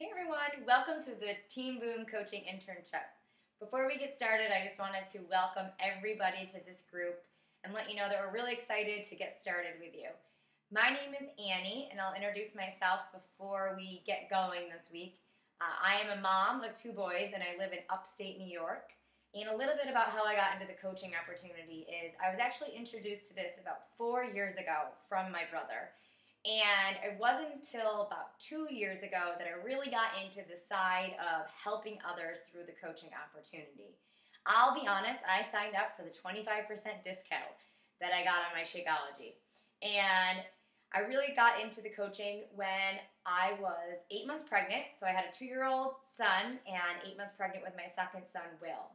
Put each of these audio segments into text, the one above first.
Hey everyone, welcome to the Team Boom Coaching Internship. Before we get started, I just wanted to welcome everybody to this group and let you know that we're really excited to get started with you. My name is Annie, and I'll introduce myself before we get going this week. Uh, I am a mom of two boys, and I live in upstate New York. And a little bit about how I got into the coaching opportunity is I was actually introduced to this about four years ago from my brother. And it wasn't until about two years ago that I really got into the side of helping others through the coaching opportunity. I'll be honest, I signed up for the 25% discount that I got on my Shakeology. And I really got into the coaching when I was eight months pregnant. So I had a two year old son and eight months pregnant with my second son, Will.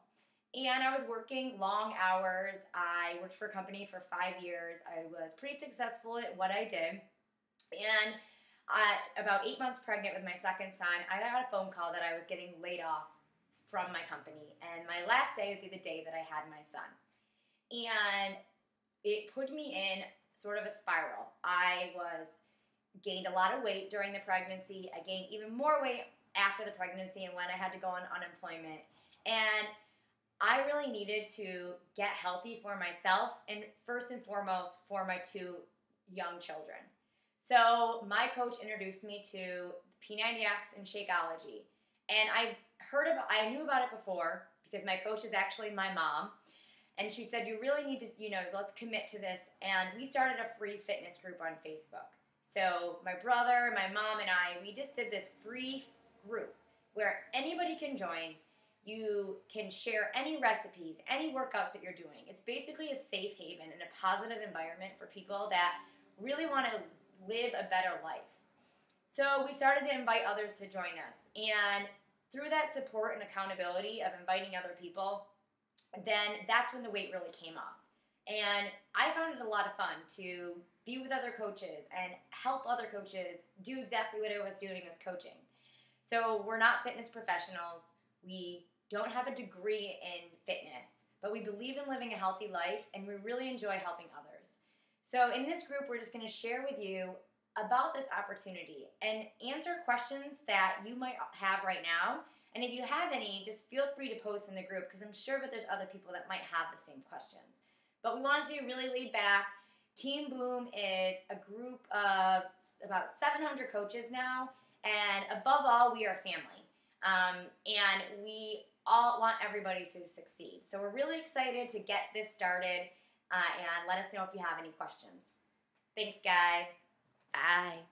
And I was working long hours. I worked for a company for five years. I was pretty successful at what I did. And at about eight months pregnant with my second son, I got a phone call that I was getting laid off from my company. And my last day would be the day that I had my son. And it put me in sort of a spiral. I was gained a lot of weight during the pregnancy. I gained even more weight after the pregnancy and when I had to go on unemployment. And I really needed to get healthy for myself and first and foremost for my two young children. So my coach introduced me to P90X and Shakeology. And I heard about I knew about it before because my coach is actually my mom. And she said, You really need to, you know, let's commit to this. And we started a free fitness group on Facebook. So my brother, my mom, and I, we just did this free group where anybody can join. You can share any recipes, any workouts that you're doing. It's basically a safe haven and a positive environment for people that really want to live a better life. So we started to invite others to join us. And through that support and accountability of inviting other people, then that's when the weight really came off. And I found it a lot of fun to be with other coaches and help other coaches do exactly what I was doing as coaching. So we're not fitness professionals. We don't have a degree in fitness, but we believe in living a healthy life and we really enjoy helping others. So, in this group, we're just going to share with you about this opportunity and answer questions that you might have right now. And if you have any, just feel free to post in the group because I'm sure that there's other people that might have the same questions. But we want to really laid back. Team Boom is a group of about 700 coaches now, and above all, we are family. Um, and we all want everybody to succeed. So we're really excited to get this started Uh, and let us know if you have any questions. Thanks, guys. Bye.